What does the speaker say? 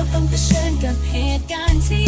ก็ต้องเผชิญกับเหตุการณ์ที่